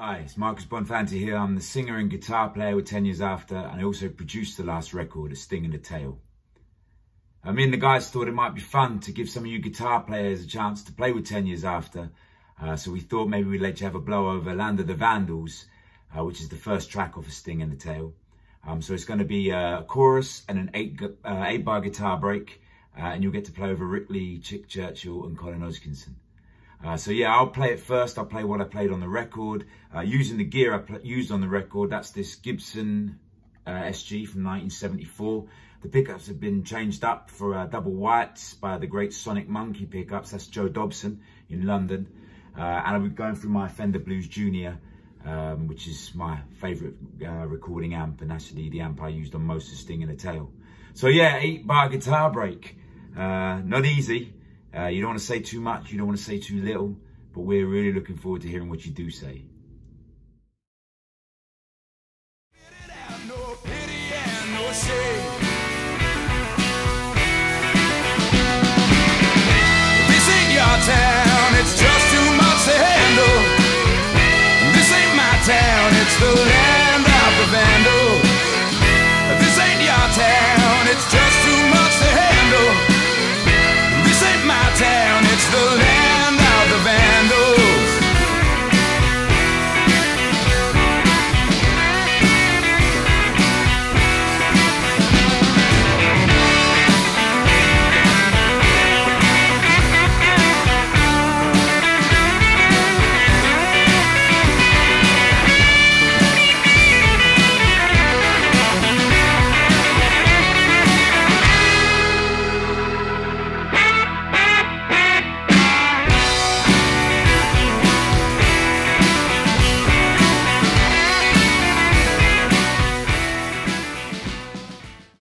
Hi, it's Marcus Bonfanti here. I'm the singer and guitar player with 10 Years After, and I also produced the last record, A Sting in the Tale. I mean, the guys thought it might be fun to give some of you guitar players a chance to play with 10 Years After, uh, so we thought maybe we'd let you have a blow over Land of the Vandals, uh, which is the first track of A Sting in the Tale. Um, so it's going to be a chorus and an eight, uh, eight bar guitar break, uh, and you'll get to play over Ric Lee, Chick Churchill, and Colin Hodgkinson. Uh, so yeah, I'll play it first. I'll play what I played on the record. Uh, using the gear I used on the record, that's this Gibson uh, SG from 1974. The pickups have been changed up for uh, double whites by the great Sonic Monkey pickups. That's Joe Dobson in London. Uh, and I'll be going through my Fender Blues Junior, um, which is my favourite uh, recording amp and actually the amp I used on most of Sting in the Tale. So yeah, eight bar guitar break. not easy. Uh, you don't want to say too much, you don't want to say too little, but we're really looking forward to hearing what you do say. This ain't your